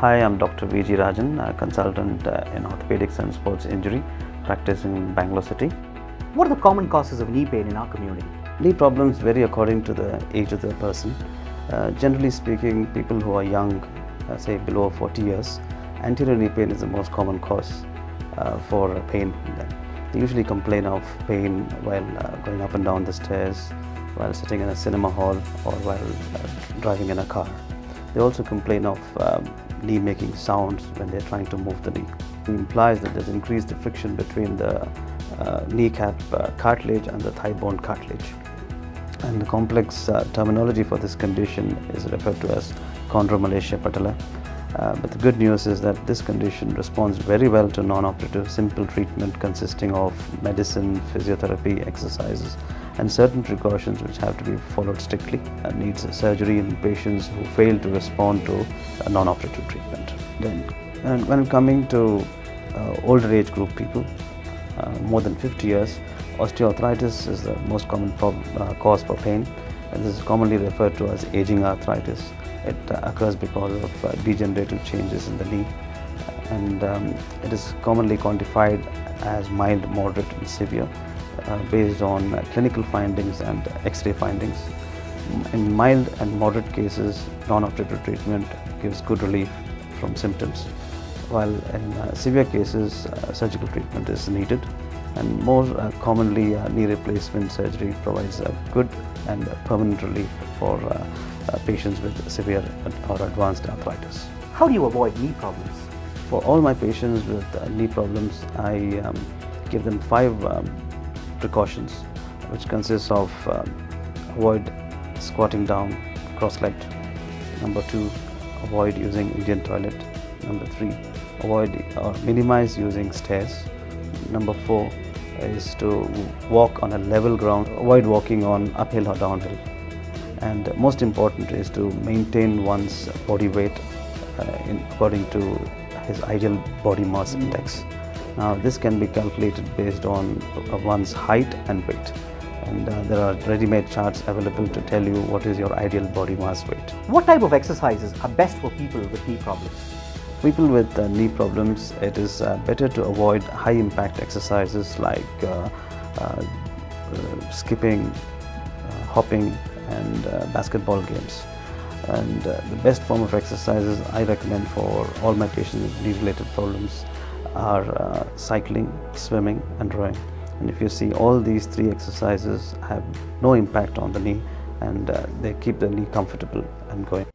Hi, I'm Dr. VG Rajan, a consultant uh, in orthopedics and sports injury, practicing in Bangalore City. What are the common causes of knee pain in our community? Knee problems vary according to the age of the person. Uh, generally speaking, people who are young, uh, say below 40 years, anterior knee pain is the most common cause uh, for pain. They usually complain of pain while uh, going up and down the stairs, while sitting in a cinema hall, or while uh, driving in a car. They also complain of um, knee making sounds when they're trying to move the knee. It implies that there's increased friction between the uh, kneecap uh, cartilage and the thigh bone cartilage. And the complex uh, terminology for this condition is referred to as chondromalacia patella. Uh, but the good news is that this condition responds very well to non-operative simple treatment consisting of medicine, physiotherapy, exercises and certain precautions which have to be followed strictly and needs surgery in patients who fail to respond to a non-operative treatment. Then and when coming to uh, older age group people, uh, more than 50 years, osteoarthritis is the most common uh, cause for pain. This is commonly referred to as aging arthritis. It uh, occurs because of uh, degenerative changes in the knee and um, it is commonly quantified as mild, moderate and severe uh, based on uh, clinical findings and x-ray findings. In mild and moderate cases, non-operative treatment gives good relief from symptoms, while in uh, severe cases, uh, surgical treatment is needed. And more commonly, knee replacement surgery provides a good and permanent relief for patients with severe or advanced arthritis. How do you avoid knee problems? For all my patients with knee problems, I um, give them five um, precautions, which consists of um, avoid squatting down cross-legged. Number two, avoid using Indian toilet. Number three, avoid or minimize using stairs. Number four is to walk on a level ground, avoid walking on uphill or downhill. And most important is to maintain one's body weight uh, in, according to his ideal body mass index. Now this can be calculated based on one's height and weight and uh, there are ready-made charts available to tell you what is your ideal body mass weight. What type of exercises are best for people with knee problems? People with uh, knee problems, it is uh, better to avoid high impact exercises like uh, uh, skipping, hopping and basketball games. And the best form of exercises I recommend for all my patients with knee related problems are uh, cycling, swimming and rowing. And if you see all these three exercises have no impact on the knee and uh, they keep the knee comfortable and going.